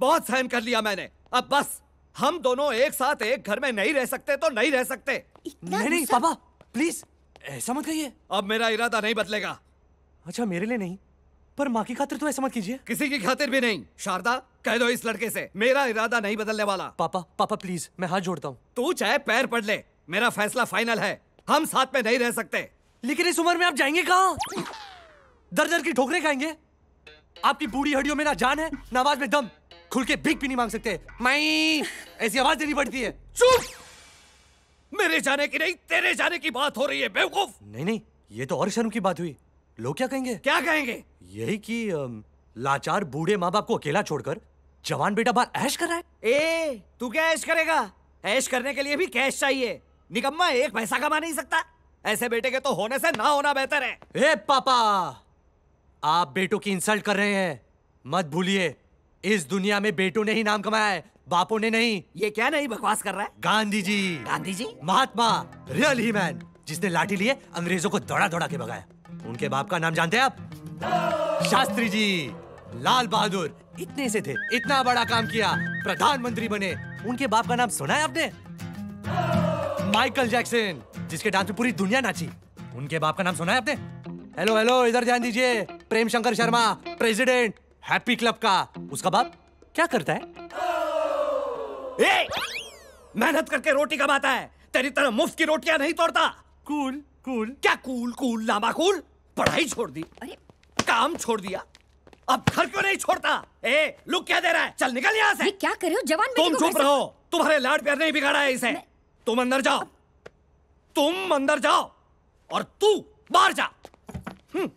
बहुत सहन कर लिया मैंने। अब बस हम दोनों एक साथ एक घर में नहीं रह सकते तो नहीं रह सकते। नहीं नहीं पापा प्लीज़ ऐसा मत कहिए। अब मेरा इरादा नहीं बदलेगा। अच्छा मेरे लिए नहीं पर माँ की खातिर तो ऐसा मत कीजिए। किसी की खातिर भी नहीं। शारदा कह दो इस लड़के से मेरा इरादा नहीं बदलने वाला। पापा पापा प्लीज़ मैं हाथ जोड़ता हूँ। तू चाहे पैर पड़ ले मेरा फैसला फाइनल है। हम साथ में नहीं रह सकते। लेकिन इस उम्र में आप जाएँगे कहाँ? दर दर की ठोकरें खाएँगे। आपकी बूढ़ी हड्डियों में ना जान है ना आवाज़ में दम। खुल के भीख भी नहीं मांग सकते। माई ऐसी आवाज़ देनी पड़ती है। चुप! मेरे जाने की नहीं तेरे जाने की बात हो रही है बेवकूफ़। नहीं नहीं ये तो और शर्म की बात हुई। लोग क्या कहेंगे? क्या कहेंगे? यही कि लाचार बूढ़े माँ बाप को अकेला छोड़कर जवान बेटा बाहर ऐश कर रहा है? ए तू क्या ऐश करेगा? ऐश करने के लिए भी कैश चाहिए। निकम्मा एक पैसा कमा नहीं सकता। ऐसे बेटे के तो होने से ना होना बेहतर है। ए पापा! आप बेटों की इंसल्ट कर रहे हैं। मत भूलिए। इस दुनिया में बेटों ने ही नाम कमाया है बापों ने नहीं। ये क्या नहीं बकवास कर रहा है? Gandhi ji Gandhi ji Mahatma real he man जिसने लाठी लिए अंग्रेज़ों को दौड़ा दौड़ा के भगाया उनके बाप का नाम जानते हैं आप? शास्त्री जी लाल बहादुर इतने से थे इतना बड़ा काम किया प्रधानमंत्री बने। उनके बाप का नाम सुना है आपने? माइकल जैक्सन जिसके डांस में पूरी दुनिया नाची। उनके बाप का नाम सुना है आपने? हेलो हेलो इधर ध्यान दीजिए। Prem Shankar Sharma president happy club का उसका बाप क्या करता है? ए! मेहनत करके रोटी कमाता है। तेरी तरह मुफ़्त की रोटियाँ नहीं तोड़ता। Cool cool. क्या कूल कूल लामा कूल? पढ़ाई छोड़ दी। अरे। काम छोड़ दिया। अब घर क्यों नहीं छोड़ता? ए लुक क्या दे रहा है? चल निकल यहाँ ये से क्या कर रहे हो? जवान बेटी तुम चुप रहो। तुम्हारे लाड प्यार नहीं बिगाड़ा है इसे। मैं... तुम अंदर जाओ। तुम अंदर जाओ। और तू बाहर जा। हम्म,